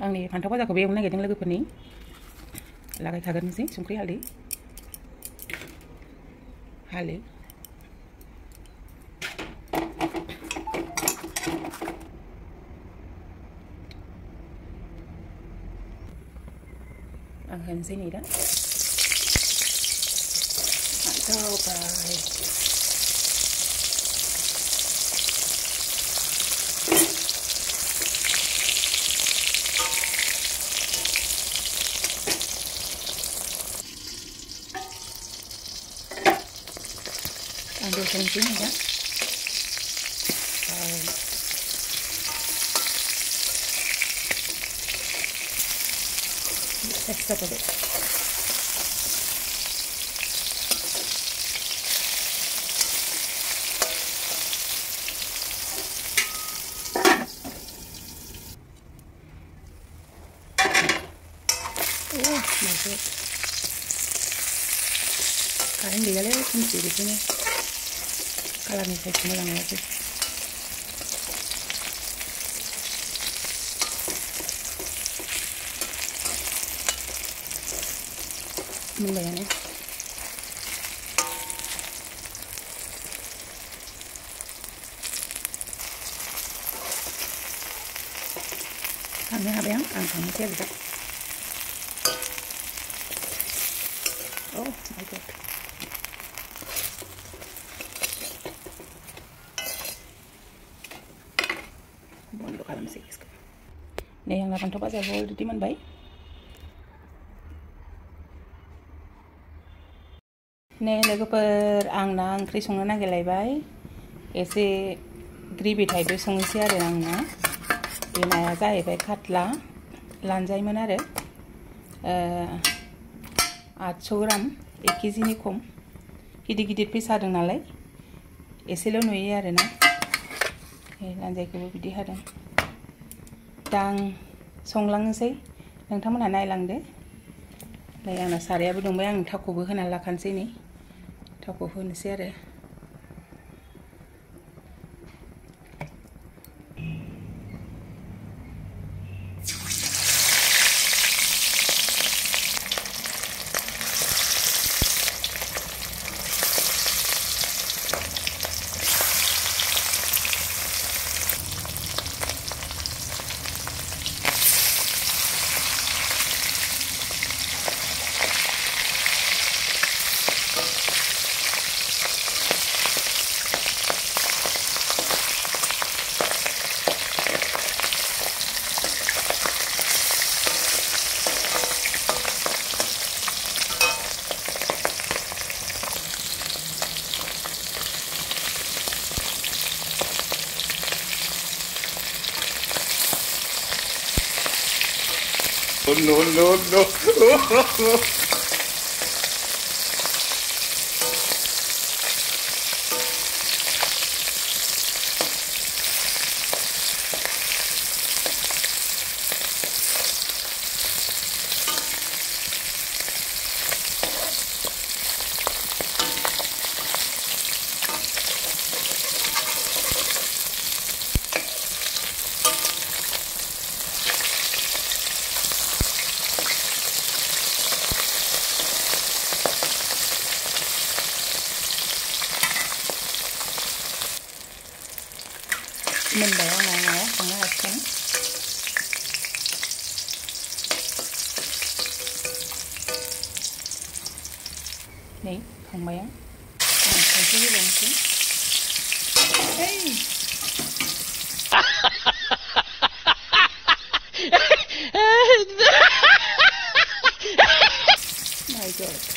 आंनि फान्थाव भाजाखौबो एवनो नागिरदों लोगोफोरनि लागायखागोनसै संख्रि हालदै हालदै आं होनोसै नै दा centimeter. Right. extra করে 오, 맛있 어. 다른 데가 내가 좀 줄이긴 해. kalan saya ulang lagi mulai nih. Ambil apa yang? Ah, Angkangnya bisa. यसको नै आंना फान्थाव भाजाबो अलरेडि मोनबाय नै लोगोफोर आंना ओंख्रि संनो नागिरलायबाय एसे ग्रेभि टाइपबो संनोसै आरो आंना बे नाया जाहैबाय कातला लानजायमोन आरो आठस' ग्राम एक केजिनि खम गिदिर गिदिर पिस हादों नालाय एसेल' नुयो आरोना लान्जायखौबो बिदि हादों दा आं संलांनोसै नोंथांमोनहा नायलांदो नै आंना सारायाबो दंबाय आं थावखौबो होनानै लाखानोसै नै थावखौ होनोसै आरो Oh no, no, no. ಮುಂದೆ ನಾವು ಒಣ ಹಾಕ್ತೀನಿ 네, 방마야. 전체를 넘기. 에이. 마이 갓.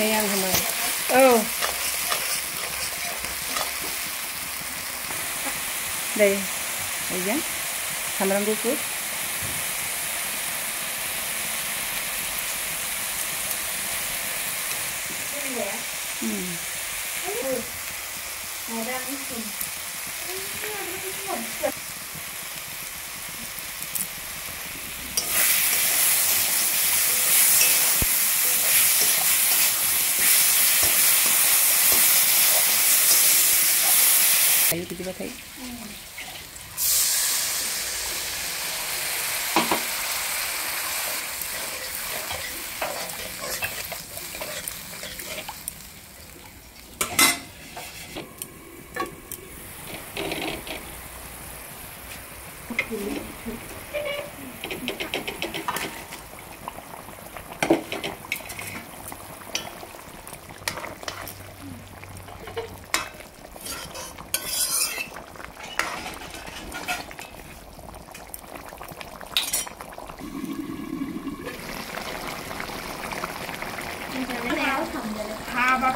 sayang sama oh. Đây đây giá hàm Ayo tiba thấy Haber kann ich